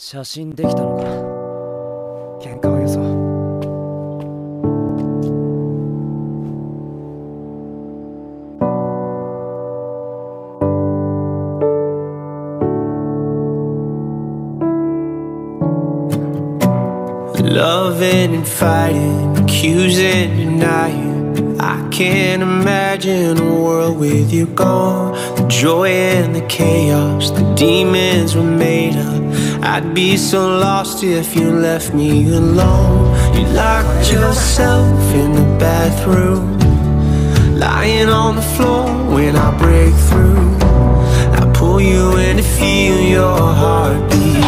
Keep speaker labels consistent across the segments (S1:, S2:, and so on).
S1: 写真できたのか喧嘩をよそう
S2: Loving and fighting, accusing, and denying. I can't imagine a world with you gone. The joy and the chaos, the demons were made up. I'd be so lost if you left me alone. You locked yourself in the bathroom, lying on the floor when I break through. I pull you in to feel your heartbeat.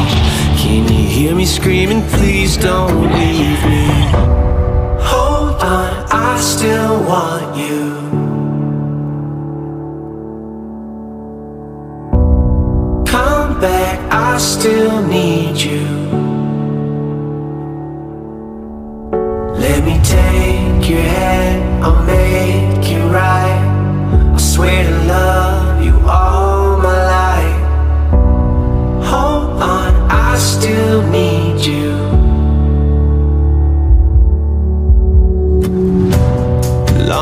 S2: Can you hear me screaming? Please don't leave me. Hold on, I still want you. Come back, I still need you. Let me take your hand, I'll make it right. I swear to love you all my life. Hold on, I still need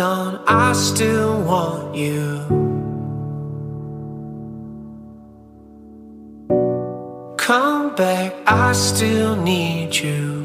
S2: I still want you. Come back, I still need you.